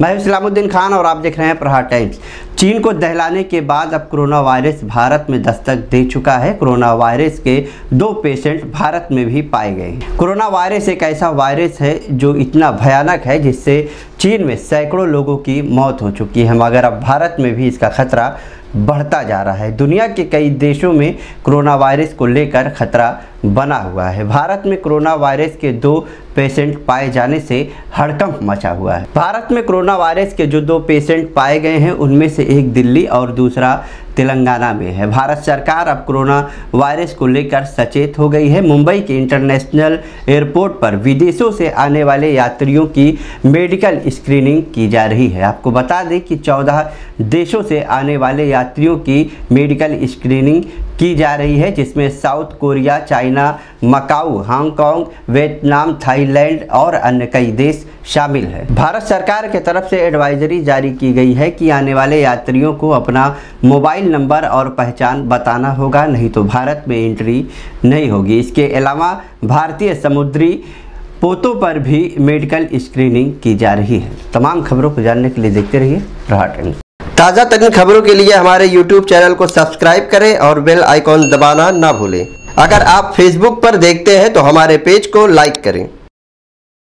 मैं इस्लामुद्दीन खान और आप देख रहे हैं प्रहार टाइम्स। चीन को दहलाने के बाद अब कोरोना वायरस भारत में दस्तक दे चुका है। कोरोना वायरस के दो पेशेंट भारत में भी पाए गए हैं। कोरोना वायरस एक ऐसा वायरस है जो इतना भयानक है जिससे चीन में सैकड़ों लोगों की मौत हो चुकी है, मगर अब भारत में भी इसका खतरा बढ़ता जा रहा है। दुनिया के कई देशों में कोरोना वायरस को लेकर खतरा बना हुआ है। भारत में कोरोना वायरस के दो पेशेंट पाए जाने से हड़कंप मचा हुआ है। भारत में कोरोना वायरस के जो दो पेशेंट पाए गए हैं, उनमें से एक दिल्ली और दूसरा तेलंगाना में है। भारत सरकार अब कोरोना वायरस को लेकर सचेत हो गई है। मुंबई के इंटरनेशनल एयरपोर्ट पर विदेशों से आने वाले यात्रियों की मेडिकल स्क्रीनिंग की जा रही है। आपको बता दें कि 14 देशों से आने वाले यात्रियों की मेडिकल स्क्रीनिंग की जा रही है, जिसमें South Korea, China, Macau, Hong Kong, Vietnam, Thailand और अन्य कई देश शामिल है। भारत सरकार के तरफ़ से एडवाइजरी जारी की गई है कि आने वाले यात्रियों को अपना मोबाइल नंबर और पहचान बताना होगा, नहीं तो भारत में एंट्री नहीं होगी। इसके अलावा भारतीय समुद्री पोतों पर भी मेडिकल स्क्रीनिंग की जा रही है। तमाम खबरों को जानने के लिए देखते रहिए टाइम्स ताज़ा तरीन खबरों के लिए हमारे यूट्यूब चैनल को सब्सक्राइब करें और बेल आइकॉन दबाना ना भूलें। अगर आप फेसबुक पर देखते हैं तो हमारे पेज को लाइक करें।